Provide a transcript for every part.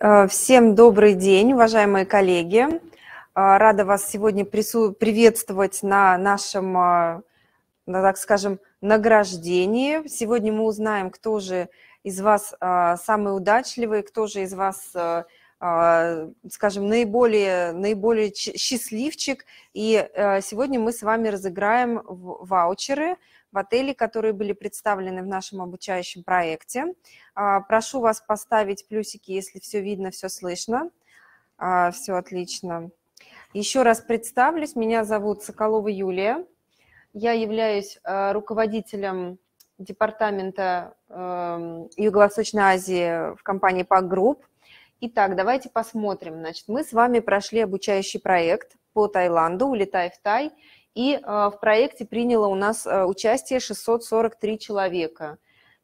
Э, всем добрый день, уважаемые коллеги. Э, рада вас сегодня приветствовать на нашем, э, так скажем, награждении. Сегодня мы узнаем, кто же из вас самый удачливый, кто же из вас, скажем, наиболее, наиболее счастливчик. И сегодня мы с вами разыграем ваучеры – в отеле, которые были представлены в нашем обучающем проекте. А, прошу вас поставить плюсики, если все видно, все слышно. А, все отлично. Еще раз представлюсь. Меня зовут Соколова Юлия. Я являюсь а, руководителем департамента эм, Юго-Восточной Азии в компании PAC Group. Итак, давайте посмотрим. Значит, мы с вами прошли обучающий проект по Таиланду «Улетай в Тай», и а, в проекте приняло у нас а, участие 643 человека.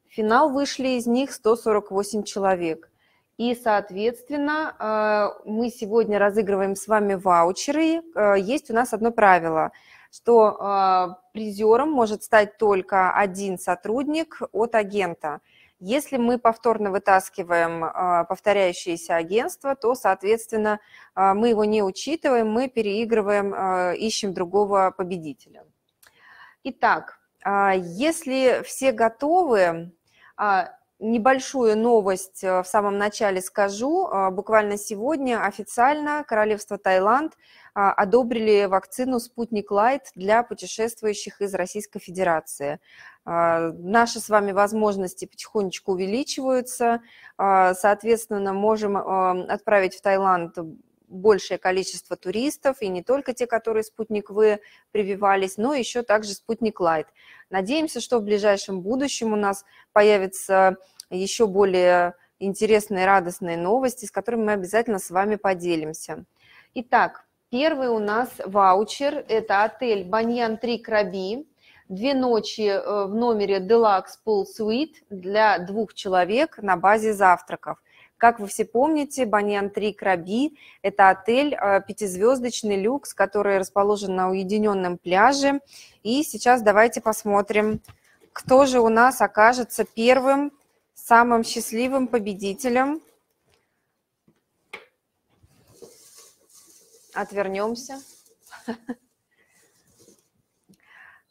В финал вышли из них 148 человек. И, соответственно, а, мы сегодня разыгрываем с вами ваучеры. Есть у нас одно правило, что призером может стать только один сотрудник от агента – если мы повторно вытаскиваем а, повторяющееся агентство, то, соответственно, а, мы его не учитываем, мы переигрываем, а, ищем другого победителя. Итак, если все готовы, небольшую новость в самом начале скажу. Буквально сегодня официально Королевство Таиланд одобрили вакцину «Спутник Лайт» для путешествующих из Российской Федерации. А, наши с вами возможности потихонечку увеличиваются, а, соответственно, можем отправить в Таиланд большее количество туристов, и не только те, которые спутник В прививались, но еще также спутник Лайт. Надеемся, что в ближайшем будущем у нас появятся еще более интересные, радостные новости, с которыми мы обязательно с вами поделимся. Итак, первый у нас ваучер – это отель Баньян 3 Краби две ночи э, в номере Deluxe Pool Suite для двух человек на базе завтраков. Как вы все помните, Баньян 3 Краби – это отель э, пятизвездочный люкс, который расположен на уединенном пляже. И сейчас давайте посмотрим, кто же у нас окажется первым, самым счастливым победителем. Отвернемся.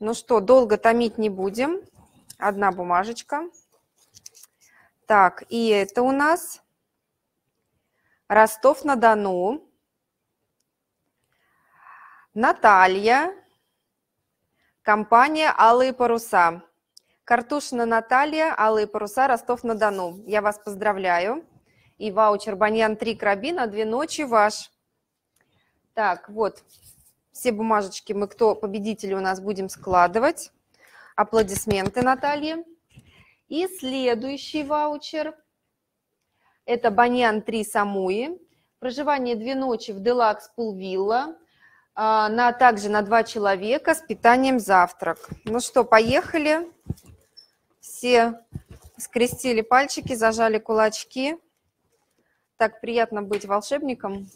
Ну что, долго томить не будем. Одна бумажечка. Так, и это у нас Ростов-на-Дону. Наталья, компания «Алые паруса». Картушина Наталья, «Алые паруса», Ростов-на-Дону. Я вас поздравляю. И ваучер «Баньян 3 краби» на две ночи ваш. Так, вот, все бумажечки мы, кто победители у нас, будем складывать. Аплодисменты Наталье. И следующий ваучер – это Баньян 3 Самуи. Проживание две ночи в Делакс Пулвилла. На, также на два человека с питанием завтрак. Ну что, поехали. Все скрестили пальчики, зажали кулачки. Так приятно быть волшебником.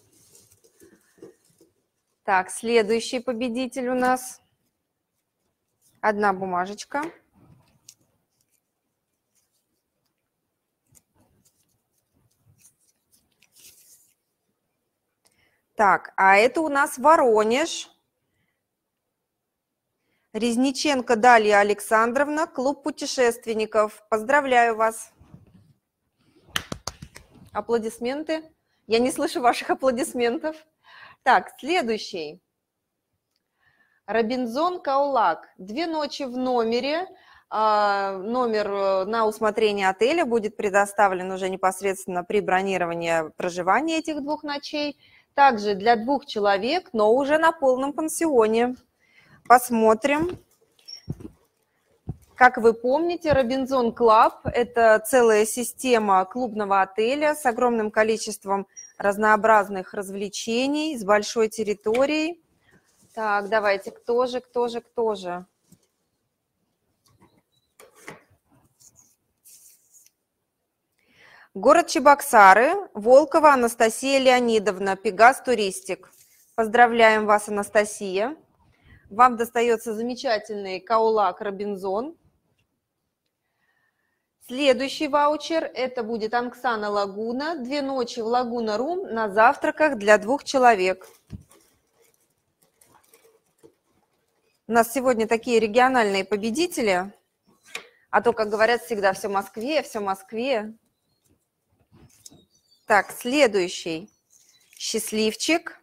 Так, следующий победитель у нас. Одна бумажечка. Так, а это у нас Воронеж. Резниченко Далия Александровна, клуб путешественников. Поздравляю вас. Аплодисменты. Я не слышу ваших аплодисментов. Так, следующий. Робинзон Каулак. Две ночи в номере. А, номер э, на усмотрение отеля будет предоставлен уже непосредственно при бронировании проживания этих двух ночей. Также для двух человек, но уже на полном пансионе. Посмотрим. Как вы помните, Робинзон Клаб – это целая система клубного отеля с огромным количеством разнообразных развлечений с большой территорией. Так, давайте, кто же, кто же, кто же? Город Чебоксары, Волкова Анастасия Леонидовна, Пегас Туристик. Поздравляем вас, Анастасия. Вам достается замечательный каулак Робинзон. Следующий ваучер – это будет Анксана Лагуна. Две ночи в Лагуна Рум на завтраках для двух человек. У нас сегодня такие региональные победители. А то, как говорят всегда, все в Москве, все в Москве. Так, следующий. Счастливчик.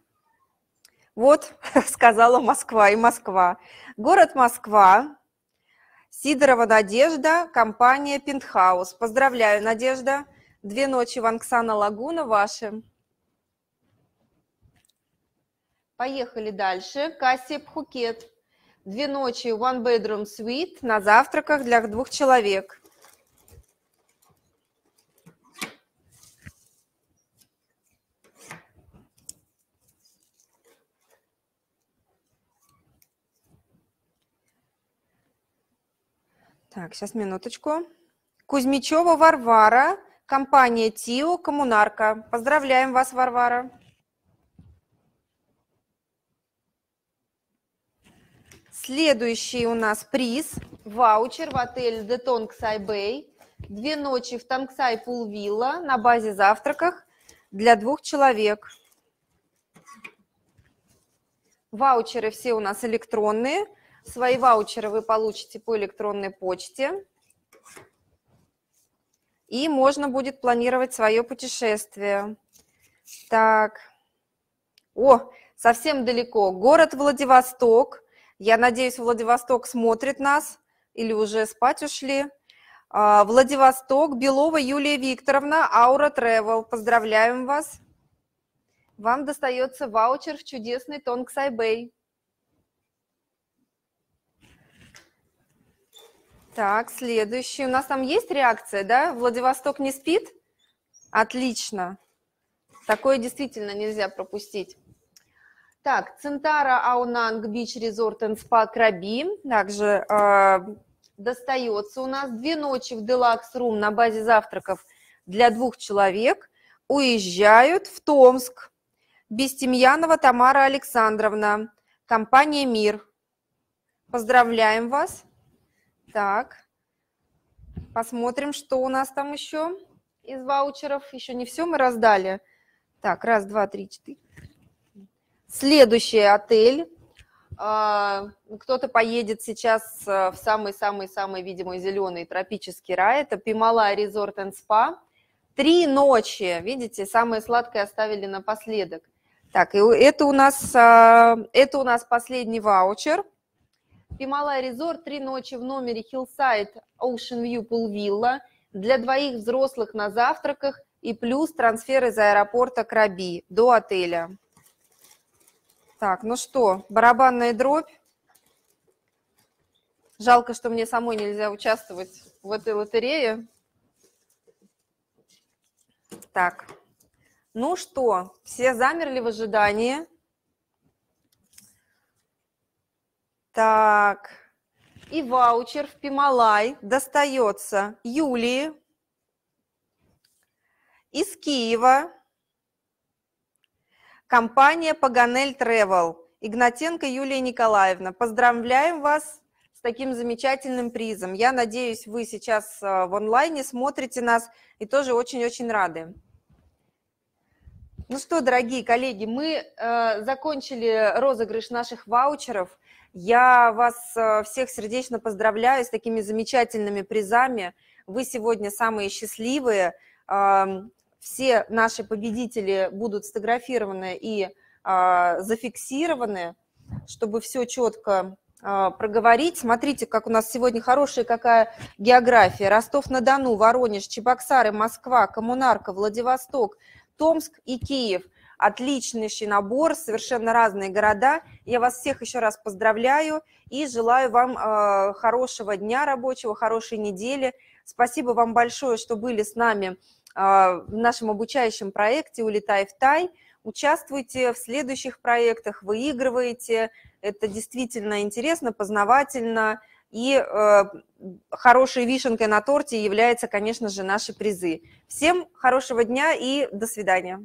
Вот, сказала Москва и Москва. Город Москва, Сидорова Надежда, компания Пентхаус. Поздравляю, Надежда. Две ночи в Анксана Лагуна ваши. Поехали дальше. Кассия Пхукет. Две ночи One Bedroom Suite на завтраках для двух человек. Так, сейчас минуточку. Кузьмичева Варвара, компания ТИО, коммунарка. Поздравляем вас, Варвара. Следующий у нас приз, ваучер в отель The Tonksai Bay. Две ночи в Тангсай Пул Вилла на базе завтраках для двух человек. Ваучеры все у нас электронные. Свои ваучеры вы получите по электронной почте. И можно будет планировать свое путешествие. Так. О, совсем далеко. Город Владивосток. Я надеюсь, Владивосток смотрит нас или уже спать ушли. А, Владивосток, Белова Юлия Викторовна, Аура Travel. Поздравляем вас. Вам достается ваучер в чудесный Тонгсай Бэй. Так, следующий. У нас там есть реакция, да? Владивосток не спит? Отлично. Такое действительно нельзя пропустить. Так, Центара Аунанг Бич Резорт и Спа Краби. Также э, достается у нас две ночи в Делакс Рум на базе завтраков для двух человек. Уезжают в Томск. Бестемьянова Тамара Александровна. Компания «Мир». Поздравляем вас. Так, посмотрим, что у нас там еще из ваучеров. Еще не все мы раздали. Так, раз, два, три, четыре. Следующий отель. А, кто-то поедет сейчас э, в самый-самый-самый, видимо, зеленый тропический рай. Это Пимала Резорт и Спа. Три ночи, видите, самое сладкое оставили напоследок. Так, и это у нас, а, это у нас последний ваучер – Пималай Резорт, три ночи в номере Hillside Ocean View Pool Villa для двоих взрослых на завтраках и плюс трансфер из аэропорта Краби до отеля. Так, ну что, барабанная дробь. Жалко, что мне самой нельзя участвовать в этой лотерее. Так, ну что, все замерли в ожидании. Так, и ваучер в Пималай достается Юлии из Киева. Компания Паганель Travel. Игнатенко Юлия Николаевна. Поздравляем вас с таким замечательным призом. Я надеюсь, вы сейчас э, в онлайне смотрите нас и тоже очень-очень рады. Ну что, дорогие коллеги, мы э, закончили розыгрыш наших ваучеров. Я вас э, всех сердечно поздравляю с такими замечательными призами. Вы сегодня самые счастливые. Все наши победители будут сфотографированы и а, зафиксированы, чтобы все четко а, проговорить. Смотрите, как у нас сегодня хорошая какая география. Ростов-на-Дону, Воронеж, Чебоксары, Москва, Коммунарка, Владивосток, Томск и Киев – отличнейший набор, совершенно разные города. Я вас всех еще раз поздравляю и желаю вам э, хорошего дня рабочего, хорошей недели. Спасибо вам большое, что были с нами э, в нашем обучающем проекте «Улетай в Тай». Участвуйте в следующих проектах, выигрывайте. Это действительно интересно, познавательно. И э, хорошей вишенкой на торте являются, конечно же, наши призы. Всем хорошего дня и до свидания.